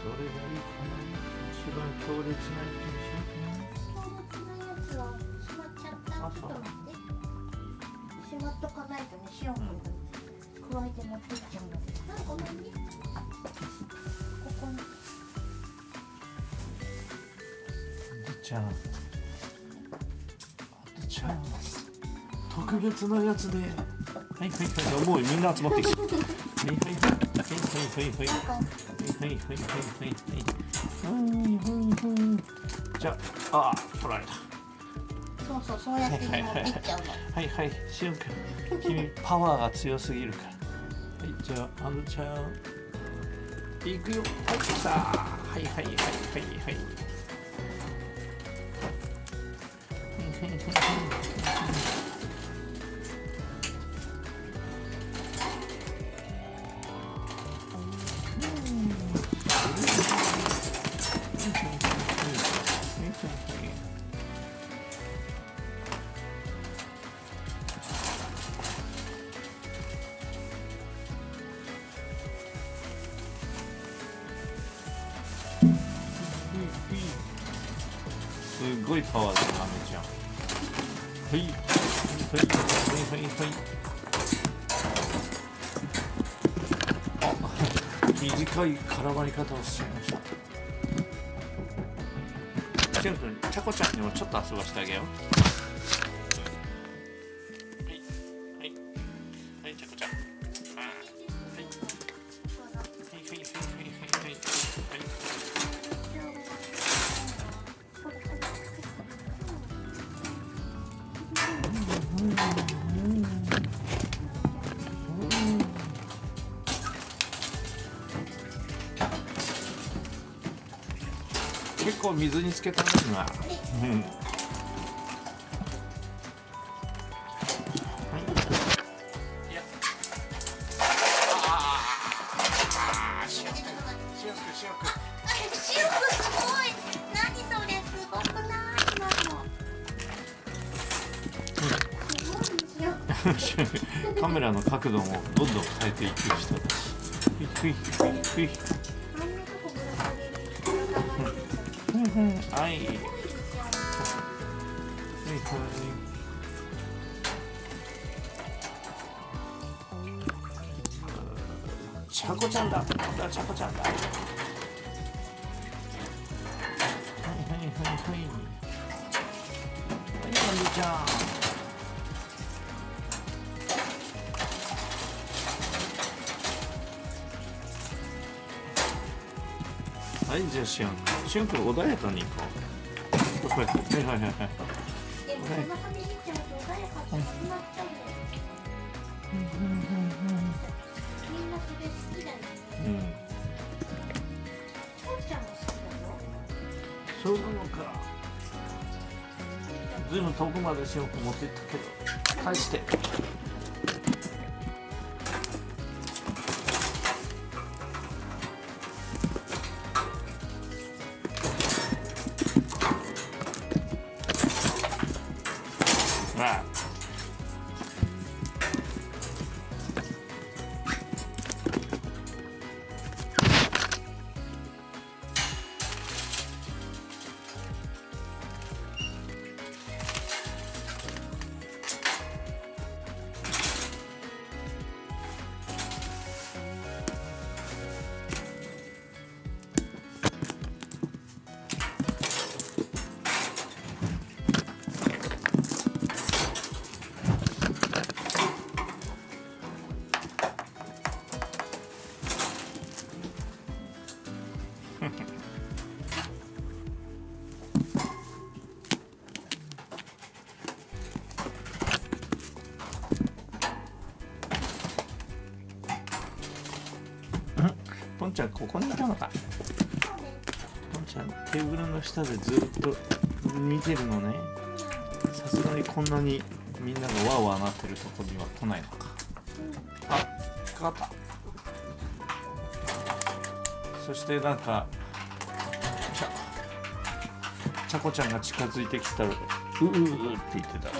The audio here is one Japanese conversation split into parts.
どれがいいかな一番強烈なやつにしようかな強烈なやつはしまっちゃったちょっと待ってしまっとかないとねシオンが加えて持ってっちゃうのであごめんねここにちゃんあとちゃん特別なやつではいはいはいもうみんな集まってきてはいはいはいはいはいはいはいはいはいはいはいはいはいじゃああ取られた。そうそうそうやって持ってっちゃうの。はいはいしおんくん君パワーが強すぎるからはいじゃああのちゃんいくよはいきたはい。はいはいはいはいはい。すごいパワーだなめちゃんはい。はいはいはいはい。あ短い絡まり方をしちゃいました。しゅんくんちゃこちゃんにもちょっと遊ばしてあげよう。構水につけたんですが、うん、カメラの角度もどんどん変えていく人だしはいはいはい。ちゃこちゃんだ今度はちゃこちゃんだはいはいはい。はいはいかんじちゃんはい。じゃあしゅんしゅんん穏やかに行こう。はい。はいはいはいそうなのかずいぶん。遠くまでしゅん。くん。持って行ったけど返して that. ここにいたのか。ポンちゃんテーブルの下でずっと見てるのね。さすがにこんなにみんながわーわーなってるとこには来ないのか。あ引っかかった。そしてなんかちゃこちゃんが近づいてきたらううううって言ってた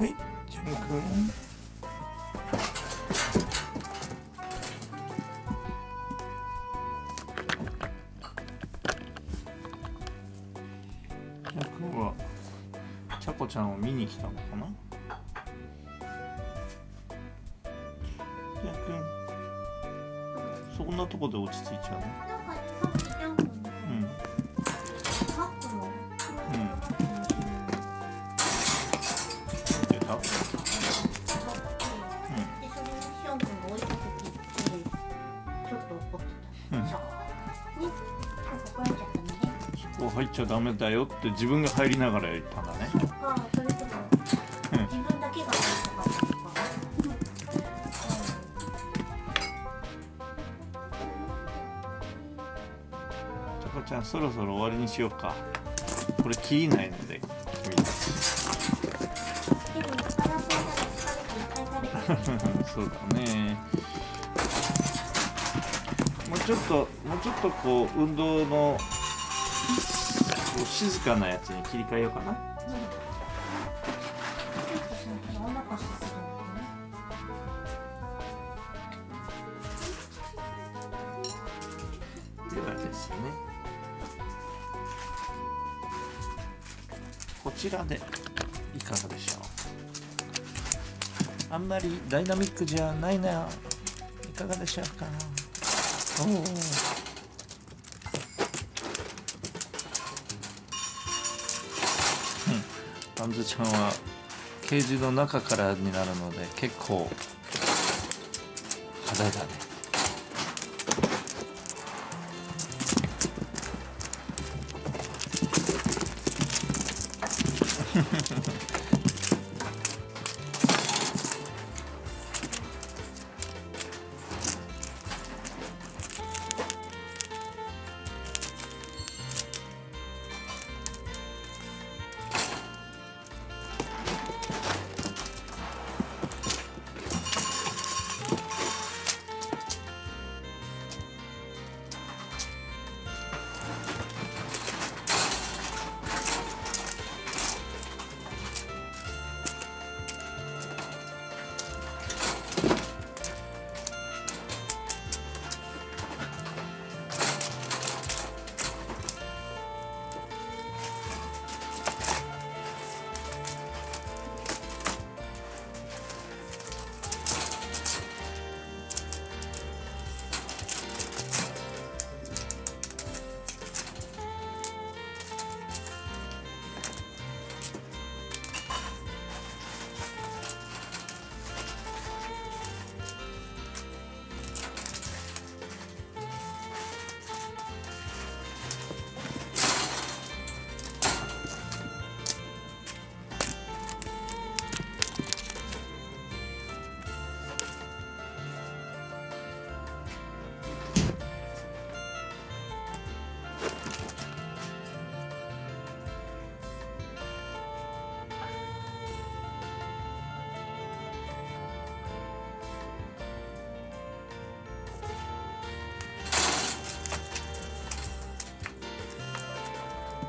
くんひゃくんはちゃこちゃんを見に来たのかな？ひゃくんそんなとこで落ち着いちゃうの？入っちゃダメだよって自分が入りながら言ったんだね。とかそれとも自分だけが入ったかとか、ちゃこちゃんそろそろ終わりにしようか。これ切りないので君。たち、そうだね。もうちょっともうちょっとこう運動の静かなやつに切り替えようかな。ではですね。こちらでいかがでしょう。あんまりダイナミックじゃないな。いかがでしょうか。おおパンズちゃんはケージの中からになるので結構肌だね。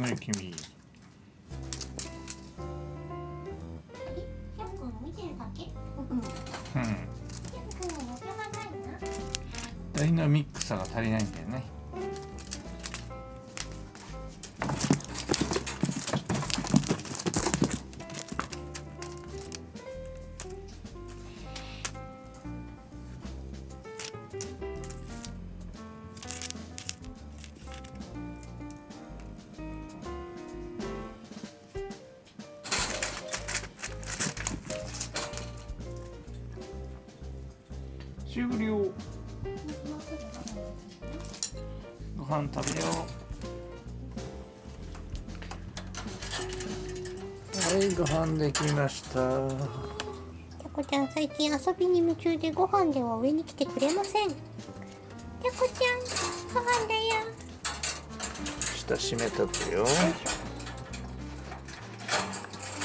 だね君。うん。ダイナミックさが足りないんだよね終了もうすぐご飯食べよう。はいご飯できました。ちゃこちゃん最近遊びに夢中でご飯では上に来てくれません。ちゃこちゃんご飯だよ。下閉めたってよ。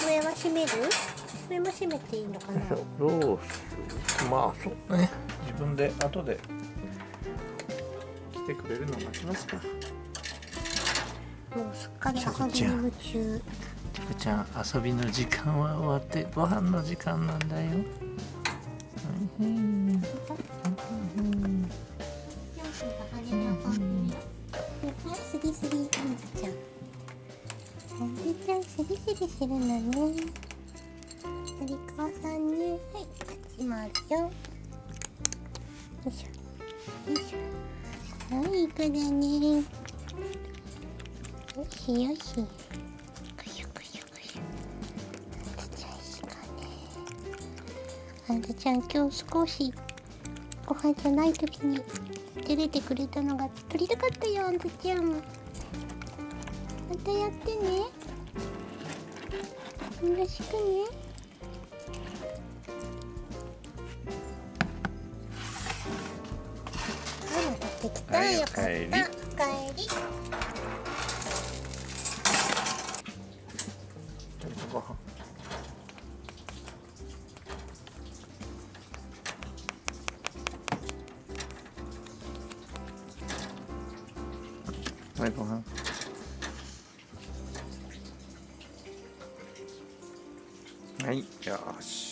上は閉める？上も閉めていいのかな？どうしよう。まあそうね自分で後で来てくれるの待ちますか。もうすっかり遊びに夢中。ちかちゃん遊びの時間は終わってご飯の時間なんだよ。うん。スリスリハンズちゃん。ハンズちゃん。スリスリするのね鳥川さん。ねはいこっちもあるよよよいしょよいしょはいいくだねよしよしくしょくしょくしょハンズちゃんいいかねハンズちゃん今日少しご飯じゃない時に照れてくれたのが撮りたかったよあんずちゃんまたやってねよろしくねできた、はいよかったおかえり。かえりご飯はいご飯。はいよし。